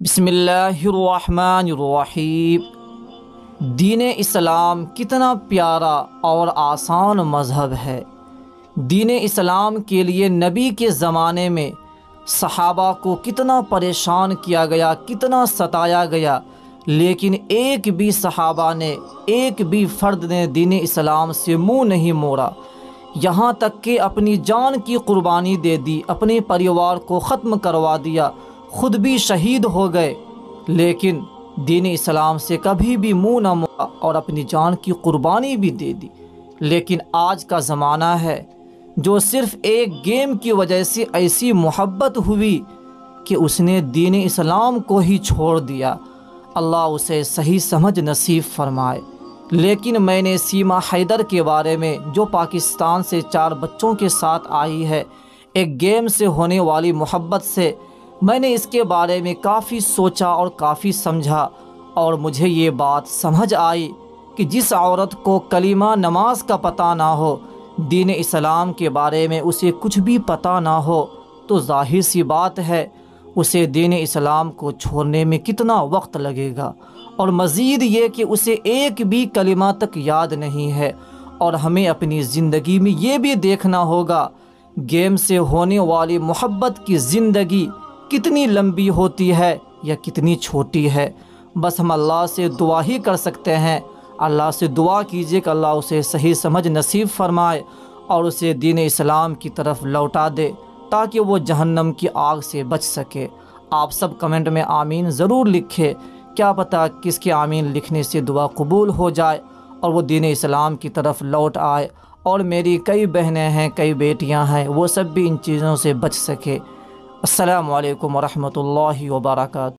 बिसमीम दीन इस्लाम कितना प्यारा और आसान मज़हब है। दीन इस्लाम के लिए नबी के ज़माने में सहाबा को कितना परेशान किया गया, कितना सताया गया, लेकिन एक भी सहाबा ने, एक भी फ़र्द ने दीन इस्लाम से मुँह नहीं मोड़ा। यहाँ तक कि अपनी जान की कुर्बानी दे दी, अपने परिवार को ख़त्म करवा दिया ख़ुद भी शहीद हो गए। लेकिन दीन इस्लाम से कभी भी मुँह न मोड़ा और अपनी जान की कुर्बानी भी दे दी। लेकिन आज का ज़माना है जो सिर्फ़ एक गेम की वजह से ऐसी मोहब्बत हुई कि उसने दीन इस्लाम को ही छोड़ दिया। अल्लाह उसे सही समझ नसीब फरमाए। लेकिन मैंने सीमा हैदर के बारे में, जो पाकिस्तान से चार बच्चों के साथ आई है, एक गेम से होने वाली मोहब्बत से मैंने इसके बारे में काफ़ी सोचा और काफ़ी समझा, और मुझे ये बात समझ आई कि जिस औरत को कलीमा नमाज़ का पता ना हो, दीन इस्लाम के बारे में उसे कुछ भी पता ना हो तो ज़ाहिर सी बात है उसे दीन इस्लाम को छोड़ने में कितना वक्त लगेगा। और मज़ीद ये कि उसे एक भी कलिमा तक याद नहीं है, और हमें अपनी ज़िंदगी में ये भी देखना होगा, गेम से होने वाली मोहब्बत की ज़िंदगी कितनी लंबी होती है या कितनी छोटी है? बस हम अल्लाह से दुआ ही कर सकते हैं। अल्लाह से दुआ कीजिए कि अल्लाह उसे सही समझ नसीब फरमाए और उसे दीन इस्लाम की तरफ़ लौटा दे ताकि वो जहन्नम की आग से बच सके। आप सब कमेंट में आमीन ज़रूर लिखें। क्या पता किसके आमीन लिखने से दुआ कबूल हो जाए और वो दीन इस्लाम की तरफ़ लौट आए और मेरी कई बहनें हैं, कई बेटियाँ हैं, वो सब भी इन चीज़ों से बच सके। अस्सलाम वरहमल रहमतुल्लाहि व